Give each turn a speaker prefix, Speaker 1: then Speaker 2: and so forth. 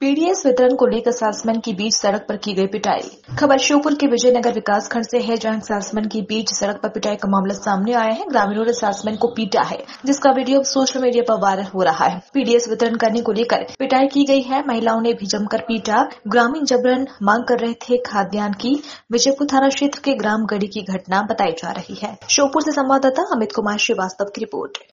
Speaker 1: PDS वितरण को लेकर सासमैन के बीच सड़क पर की गई पिटाई। खबर श्योपुर के विजयनगर विकास खंड से है, जहाँ सासमैन की बीच सड़क पर पिटाई का मामला सामने आया है। ग्रामीणों ने सासमैन को पीटा है, जिसका वीडियो सोशल मीडिया पर वायरल हो रहा है। पीडीएस वितरण करने को लेकर पिटाई की गई है। महिलाओं ने भी जमकर पीटा। ग्रामीण जबरन मांग कर रहे थे खाद्यान्न की। विजयपुर थाना क्षेत्र के ग्राम गढ़ी की घटना बताई जा रही है। श्योपुर से संवाददाता अमित कुमार श्रीवास्तव की रिपोर्ट।